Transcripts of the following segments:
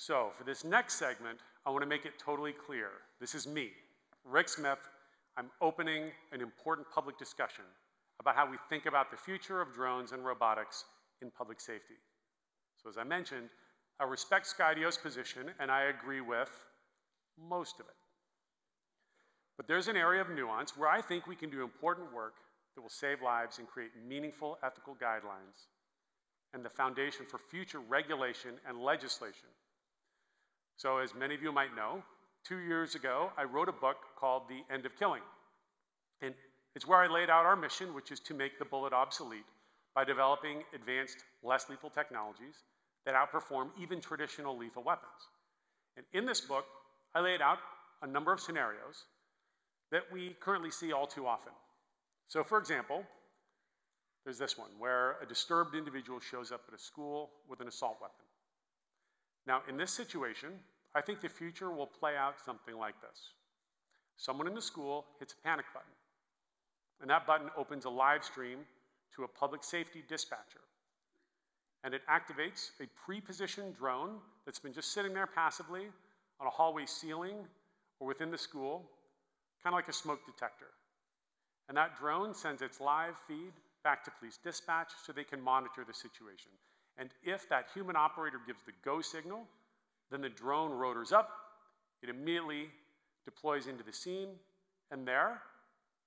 So, for this next segment, I want to make it totally clear. This is me, Rick Smith. I'm opening an important public discussion about how we think about the future of drones and robotics in public safety. So, as I mentioned, I respect Skydio's position and I agree with most of it. But there's an area of nuance where I think we can do important work that will save lives and create meaningful ethical guidelines and the foundation for future regulation and legislation so, as many of you might know, two years ago, I wrote a book called The End of Killing. And it's where I laid out our mission, which is to make the bullet obsolete by developing advanced, less lethal technologies that outperform even traditional lethal weapons. And in this book, I laid out a number of scenarios that we currently see all too often. So, for example, there's this one where a disturbed individual shows up at a school with an assault weapon. Now, in this situation, I think the future will play out something like this. Someone in the school hits a panic button, and that button opens a live stream to a public safety dispatcher. And it activates a pre-positioned drone that's been just sitting there passively on a hallway ceiling or within the school, kind of like a smoke detector. And that drone sends its live feed back to police dispatch so they can monitor the situation. And if that human operator gives the go signal, then the drone rotors up, it immediately deploys into the scene, and there,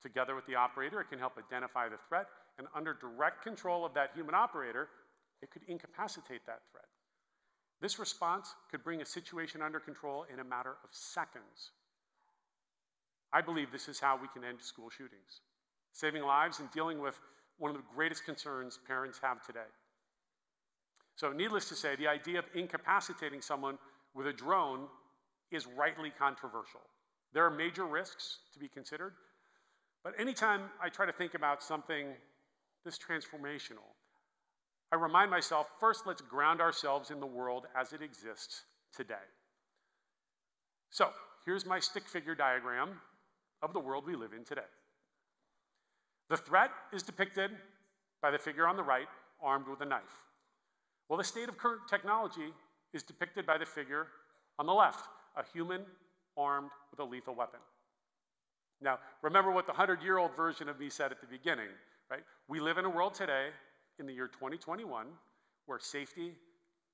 together with the operator, it can help identify the threat, and under direct control of that human operator, it could incapacitate that threat. This response could bring a situation under control in a matter of seconds. I believe this is how we can end school shootings, saving lives and dealing with one of the greatest concerns parents have today so, needless to say, the idea of incapacitating someone with a drone is rightly controversial. There are major risks to be considered, but anytime I try to think about something this transformational, I remind myself first, let's ground ourselves in the world as it exists today. So, here's my stick figure diagram of the world we live in today. The threat is depicted by the figure on the right, armed with a knife. Well, the state of current technology is depicted by the figure on the left, a human armed with a lethal weapon. Now, remember what the 100 year old version of me said at the beginning, right? We live in a world today, in the year 2021, where safety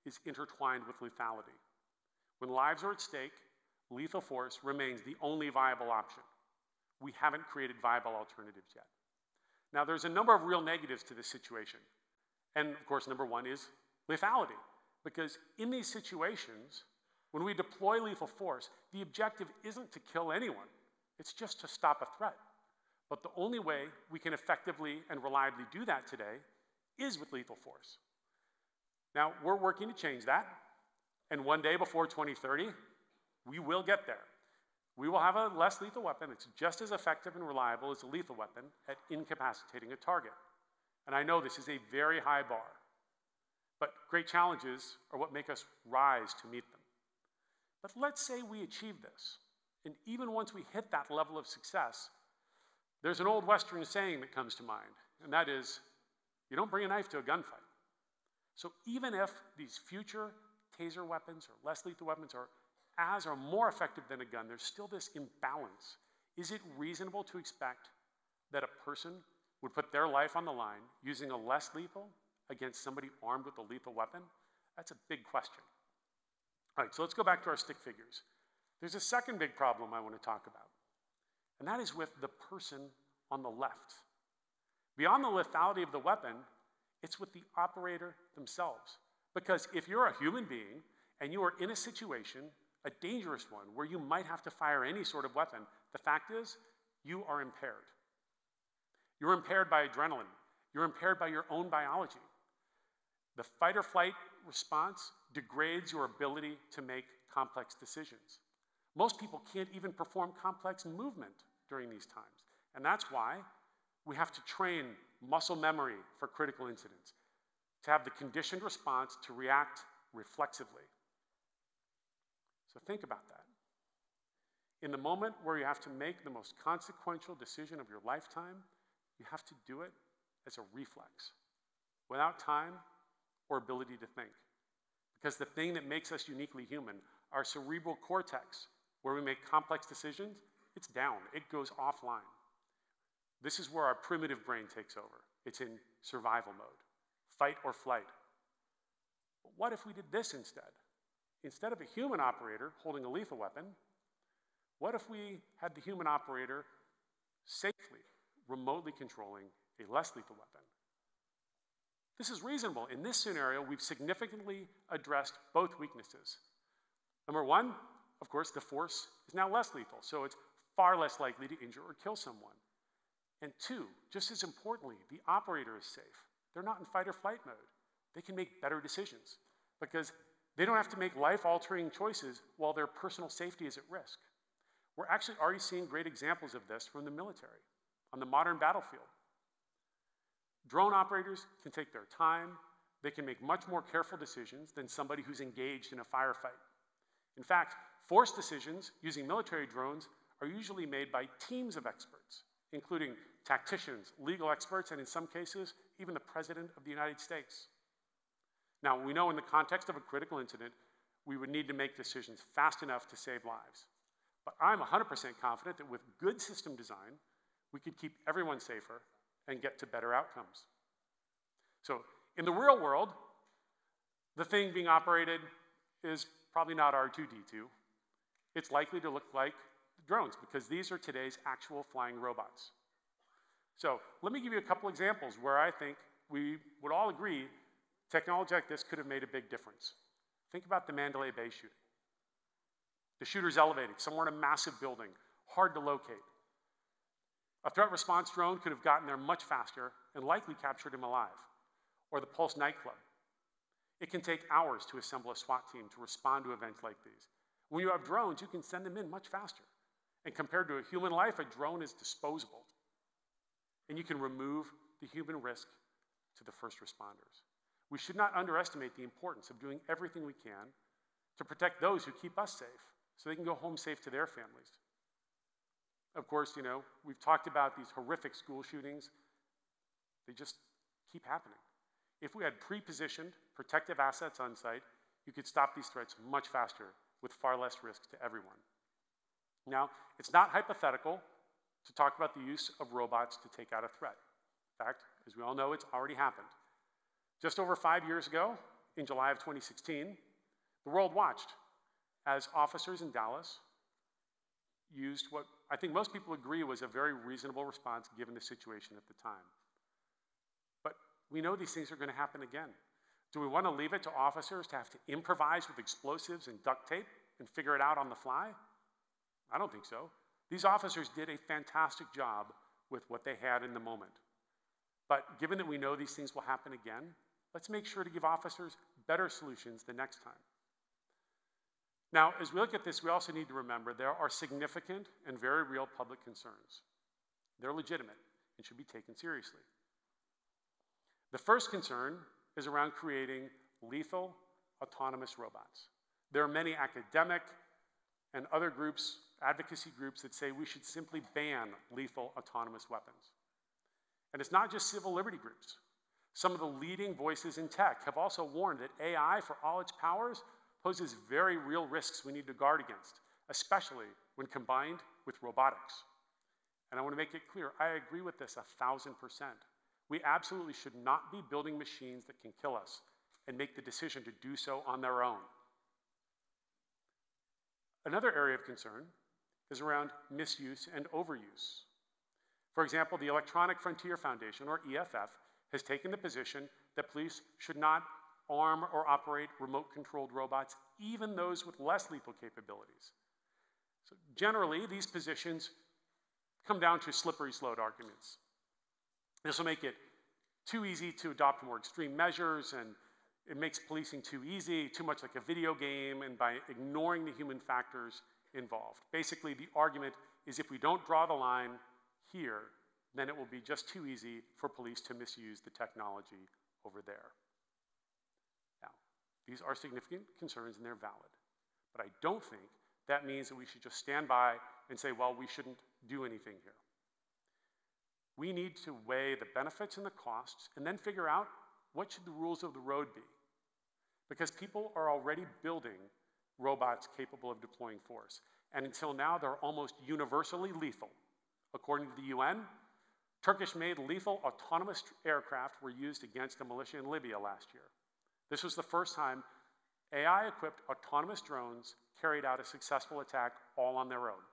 is intertwined with lethality. When lives are at stake, lethal force remains the only viable option. We haven't created viable alternatives yet. Now, there's a number of real negatives to this situation. And of course, number one is lethality. Because in these situations, when we deploy lethal force, the objective isn't to kill anyone, it's just to stop a threat. But the only way we can effectively and reliably do that today is with lethal force. Now, we're working to change that, and one day before 2030, we will get there. We will have a less lethal weapon that's just as effective and reliable as a lethal weapon at incapacitating a target. And I know this is a very high bar. But great challenges are what make us rise to meet them. But let's say we achieve this. And even once we hit that level of success, there's an old Western saying that comes to mind, and that is you don't bring a knife to a gunfight. So even if these future taser weapons or less lethal weapons are as or more effective than a gun, there's still this imbalance. Is it reasonable to expect that a person would put their life on the line using a less lethal against somebody armed with a lethal weapon? That's a big question. All right, so let's go back to our stick figures. There's a second big problem I want to talk about, and that is with the person on the left. Beyond the lethality of the weapon, it's with the operator themselves. Because if you're a human being and you are in a situation, a dangerous one, where you might have to fire any sort of weapon, the fact is, you are impaired. You're impaired by adrenaline. You're impaired by your own biology. The fight or flight response degrades your ability to make complex decisions. Most people can't even perform complex movement during these times. And that's why we have to train muscle memory for critical incidents, to have the conditioned response to react reflexively. So think about that. In the moment where you have to make the most consequential decision of your lifetime, you have to do it as a reflex, without time or ability to think. Because the thing that makes us uniquely human, our cerebral cortex, where we make complex decisions, it's down, it goes offline. This is where our primitive brain takes over. It's in survival mode, fight or flight. But what if we did this instead? Instead of a human operator holding a lethal weapon, what if we had the human operator safely, remotely controlling a less lethal weapon? This is reasonable. In this scenario, we've significantly addressed both weaknesses. Number one, of course, the force is now less lethal, so it's far less likely to injure or kill someone. And two, just as importantly, the operator is safe. They're not in fight or flight mode. They can make better decisions because they don't have to make life altering choices while their personal safety is at risk. We're actually already seeing great examples of this from the military on the modern battlefield. Drone operators can take their time, they can make much more careful decisions than somebody who's engaged in a firefight. In fact, force decisions using military drones are usually made by teams of experts, including tacticians, legal experts, and in some cases, even the President of the United States. Now, we know in the context of a critical incident, we would need to make decisions fast enough to save lives. But I'm 100% confident that with good system design, we could keep everyone safer and get to better outcomes. So, in the real world, the thing being operated is probably not R2D2. It's likely to look like drones because these are today's actual flying robots. So let me give you a couple examples where I think we would all agree technology like this could have made a big difference. Think about the Mandalay Bay shooting. The shooter's elevated somewhere in a massive building, hard to locate. A threat response drone could have gotten there much faster and likely captured him alive. Or the Pulse nightclub. It can take hours to assemble a SWAT team to respond to events like these. When you have drones, you can send them in much faster. And compared to a human life, a drone is disposable. And you can remove the human risk to the first responders. We should not underestimate the importance of doing everything we can to protect those who keep us safe so they can go home safe to their families. Of course, you know, we've talked about these horrific school shootings. They just keep happening. If we had pre positioned protective assets on site, you could stop these threats much faster with far less risk to everyone. Now, it's not hypothetical to talk about the use of robots to take out a threat. In fact, as we all know, it's already happened. Just over five years ago, in July of 2016, the world watched as officers in Dallas used what I think most people agree was a very reasonable response given the situation at the time. But we know these things are going to happen again. Do we want to leave it to officers to have to improvise with explosives and duct tape and figure it out on the fly? I don't think so. These officers did a fantastic job with what they had in the moment. But given that we know these things will happen again, let's make sure to give officers better solutions the next time. Now, as we look at this, we also need to remember there are significant and very real public concerns. They're legitimate and should be taken seriously. The first concern is around creating lethal autonomous robots. There are many academic and other groups advocacy groups that say we should simply ban lethal autonomous weapons. And it's not just civil liberty groups. Some of the leading voices in tech have also warned that AI, for all its powers, poses very real risks we need to guard against, especially when combined with robotics. And I want to make it clear I agree with this a thousand percent. We absolutely should not be building machines that can kill us and make the decision to do so on their own. Another area of concern is around misuse and overuse. For example, the Electronic Frontier Foundation, or EFF, has taken the position that police should not arm or operate remote controlled robots, even those with less lethal capabilities. So generally, these positions come down to slippery slope arguments. This will make it too easy to adopt more extreme measures, and it makes policing too easy, too much like a video game, and by ignoring the human factors, involved. Basically, the argument is if we don't draw the line here, then it will be just too easy for police to misuse the technology over there. These are significant concerns and they're valid. But I don't think that means that we should just stand by and say, well, we shouldn't do anything here. We need to weigh the benefits and the costs and then figure out what should the rules of the road be. because people are already building robots capable of deploying force. And until now, they're almost universally lethal. According to the UN, Turkish made lethal autonomous aircraft were used against a militia in Libya last year. This was the first time AI equipped autonomous drones carried out a successful attack all on their own.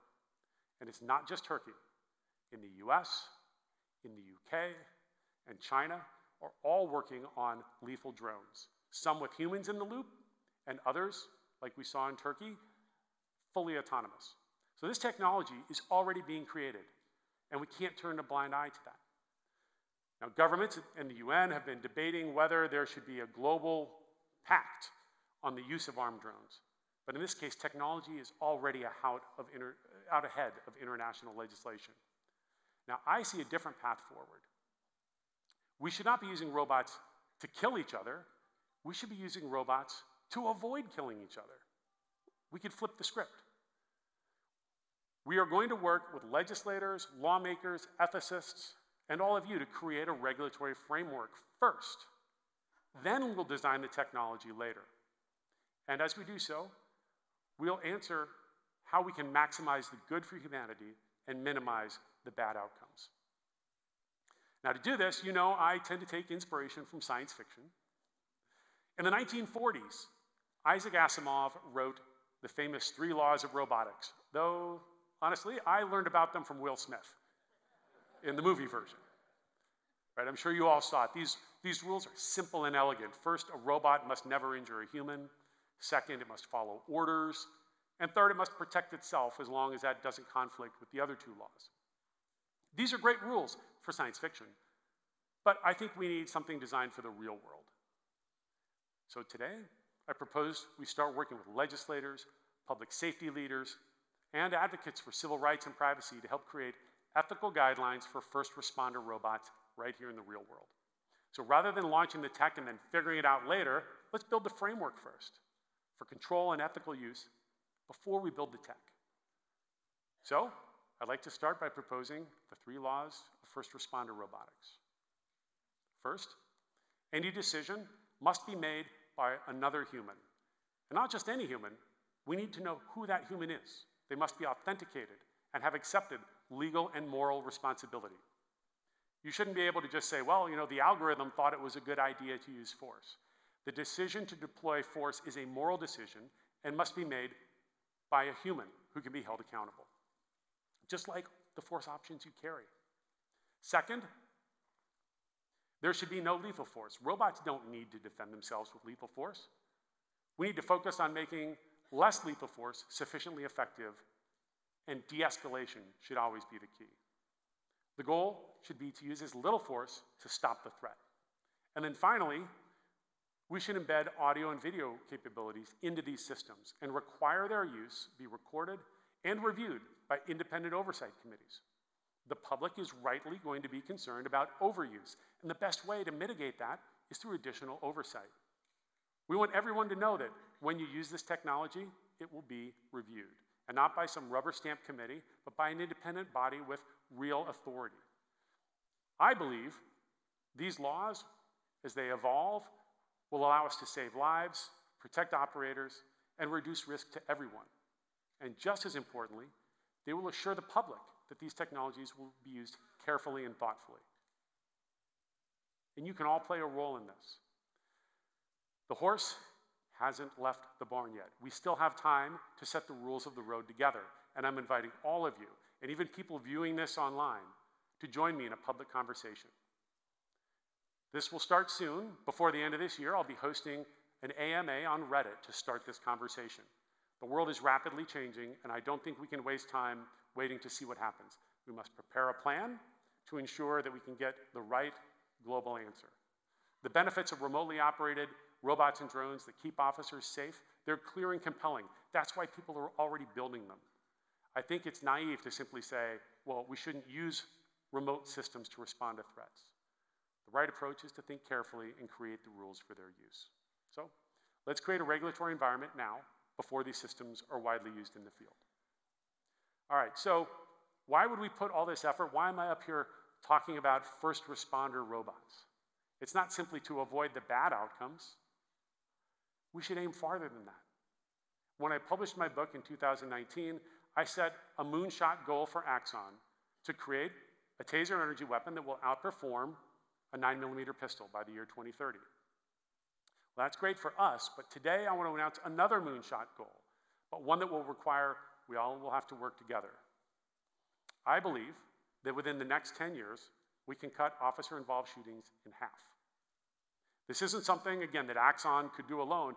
And it's not just Turkey. In the US, in the UK, and China are all working on lethal drones, some with humans in the loop, and others, like we saw in Turkey, fully autonomous. So this technology is already being created, and we can't turn a blind eye to that. Now, governments and the UN have been debating whether there should be a global pact on the use of armed drones. But in this case, technology is already out, of inter, out ahead of international legislation. Now, I see a different path forward. We should not be using robots to kill each other. We should be using robots to avoid killing each other. We could flip the script. We are going to work with legislators, lawmakers, ethicists, and all of you to create a regulatory framework first. Then we'll design the technology later. And as we do so, we'll answer how we can maximize the good for humanity and minimize the bad outcomes. Now, to do this, you know I tend to take inspiration from science fiction. In the 1940s, Isaac Asimov wrote the famous Three Laws of Robotics, though, honestly, I learned about them from Will Smith in the movie version. Right, I'm sure you all saw it. These, these rules are simple and elegant. First, a robot must never injure a human. Second, it must follow orders. And third, it must protect itself as long as that doesn't conflict with the other two laws. These are great rules for science fiction, but I think we need something designed for the real world. So today, I propose we start working with legislators, public safety leaders, and advocates for civil rights and privacy to help create ethical guidelines for first responder robots right here in the real world. So rather than launching the tech and then figuring it out later, let's build the framework first for control and ethical use before we build the tech. So, I'd like to start by proposing the three laws of first responder robotics. First, any decision must be made by another human. And not just any human, we need to know who that human is. They must be authenticated and have accepted legal and moral responsibility. You shouldn't be able to just say, well, you know, the algorithm thought it was a good idea to use force. The decision to deploy force is a moral decision and must be made by a human who can be held accountable, just like the force options you carry. Second, there should be no lethal force. Robots don't need to defend themselves with lethal force. We need to focus on making less lethal force sufficiently effective, and de escalation should always be the key. The goal should be to use as little force to stop the threat. And then finally, we should embed audio and video capabilities into these systems and require their use be recorded and reviewed by independent oversight committees. The public is rightly going to be concerned about overuse, and the best way to mitigate that is through additional oversight. We want everyone to know that when you use this technology, it will be reviewed, and not by some rubber stamp committee, but by an independent body with real authority. I believe these laws, as they evolve, will allow us to save lives, protect operators, and reduce risk to everyone. And just as importantly, they will assure the public that these technologies will be used carefully and thoughtfully. And you can all play a role in this. The horse hasn't left the barn yet. We still have time to set the rules of the road together. And I'm inviting all of you and even people viewing this online to join me in a public conversation. This will start soon. Before the end of this year, I'll be hosting an AMA on Reddit to start this conversation. The world is rapidly changing, and I don't think we can waste time waiting to see what happens. We must prepare a plan to ensure that we can get the right global answer. The benefits of remotely operated robots and drones that keep officers safe, they're clear and compelling. That's why people are already building them. I think it's naive to simply say, well, we shouldn't use remote systems to respond to threats. The right approach is to think carefully and create the rules for their use. So let's create a regulatory environment now before these systems are widely used in the field. All right, so why would we put all this effort? Why am I up here talking about first responder robots? It's not simply to avoid the bad outcomes. We should aim farther than that. When I published my book in 2019, I set a moonshot goal for Axon to create a taser energy weapon that will outperform a 9mm pistol by the year 2030. Well, that's great for us, but today I want to announce another moonshot goal, but one that will require we all will have to work together. I believe that within the next 10 years, we can cut officer involved shootings in half. This isn't something, again, that Axon could do alone,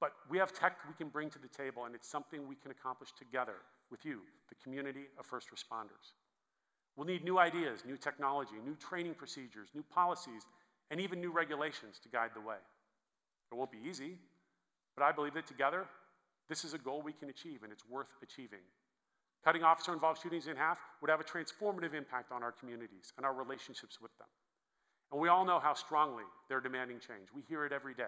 but we have tech we can bring to the table, and it's something we can accomplish together with you, the community of first responders. We'll need new ideas, new technology, new training procedures, new policies, and even new regulations to guide the way. It won't be easy, but I believe that together, this is a goal we can achieve, and it's worth achieving. Cutting officer involved shootings in half would have a transformative impact on our communities and our relationships with them. And we all know how strongly they're demanding change. We hear it every day.